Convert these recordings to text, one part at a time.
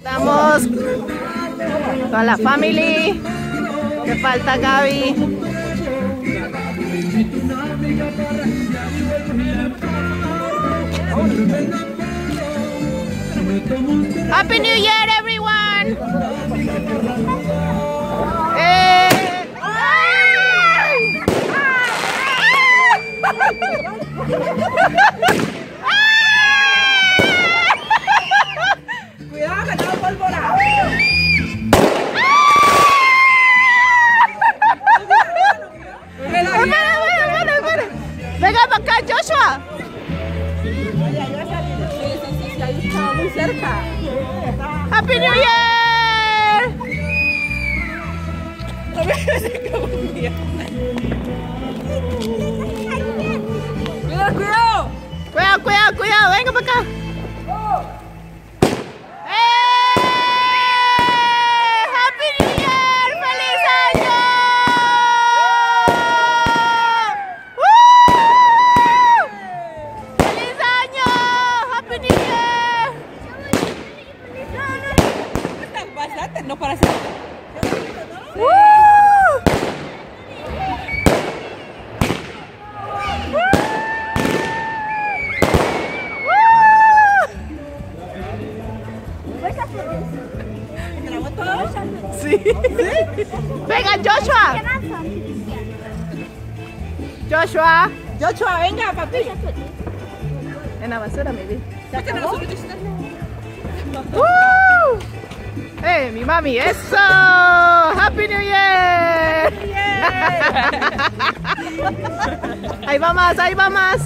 Estamos con la family. Que falta Gaby. Happy New Year, everyone! Eh, Sí, sí, sí, sí, ahí estaba muy cerca. Happy New Year! Cuidado, cuidado. Cuidado, cuidado, cuidado. Venga para acá. Joshua. Joshua. Joshua, venga, papi. En la basura, lo subiste. ¡Woo! ¡Eh, mi mami! ¡Eso! ¡Happy New Year! ahí va más, ahí va más.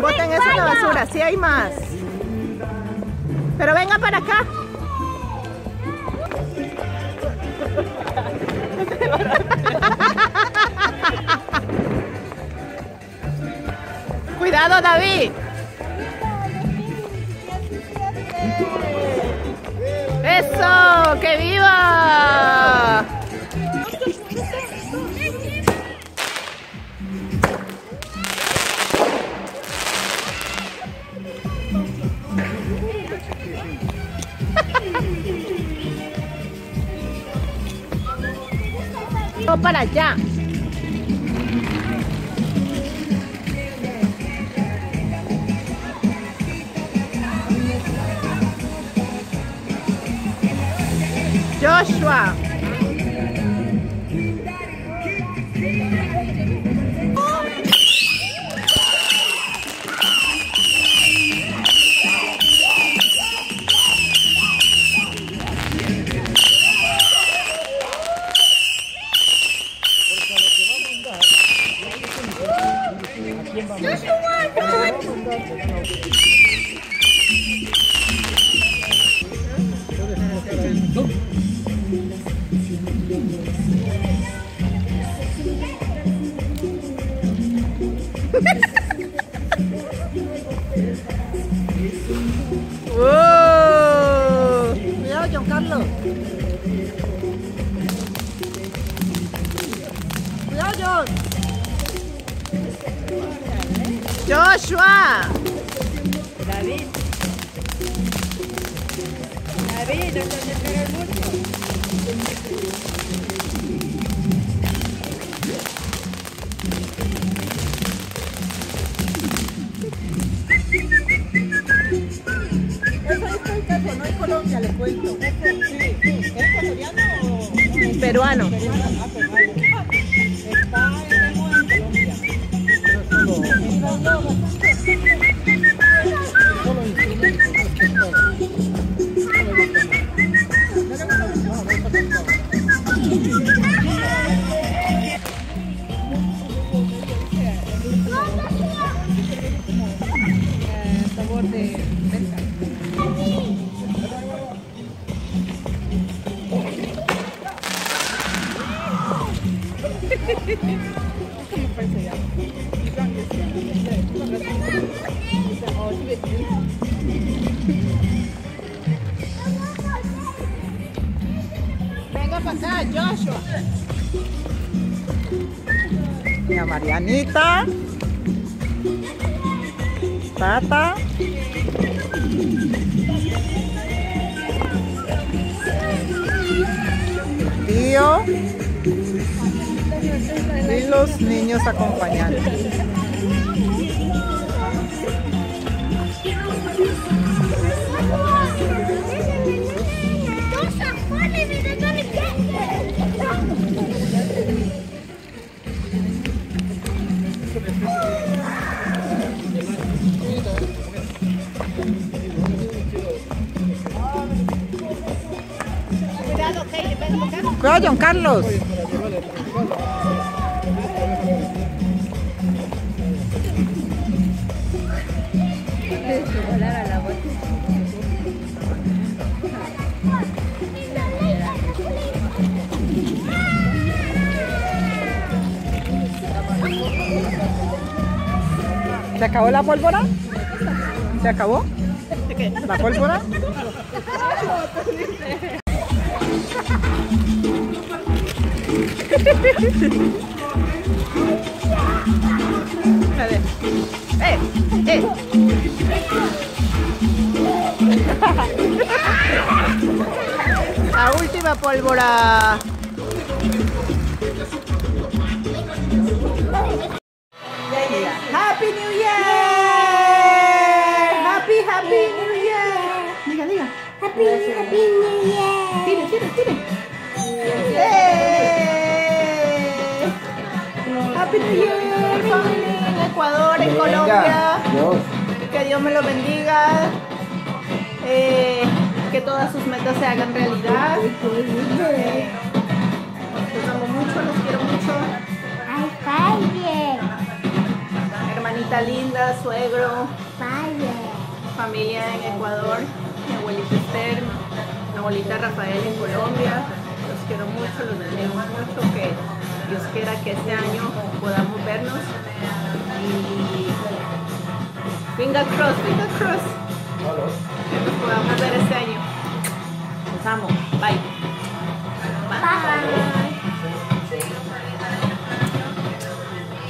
Boten eso en la basura, sí hay más. Pero venga para acá. Cuidado, David. Eso, Para allá. Joshua. ¡Wow! Cuidado, Giancarlo. Cuidado, John. Joshua. David. David, no te pegues mucho. Eso es Cáceres, no es Colombia, le cuento. Sí, sí. ¿Es ecuatoriano o...? Peruano. Peruano. Ah, Venga para acá, Joshua. Mira, Marianita. Tata. Tío. Los niños acompañantes. Those are funny, Cuidado, John Carlos. ¿Se acabó la pólvora? ¿Se acabó? ¿La pólvora? ¡Eh! ¡Eh! La última pólvora. Colombia. Que Dios me lo bendiga. Eh, que todas sus metas se hagan realidad. Eh, los amo mucho, los quiero mucho. Hermanita linda, suegro, familia en Ecuador, mi abuelita Esther, mi abuelita Rafael en Colombia. Los quiero mucho, los bendigo mucho. Que Dios quiera que este año podamos vernos. Finger cross, finger cross. Que nos podamos ver este año. Los amo. Bye. Bye. Bye.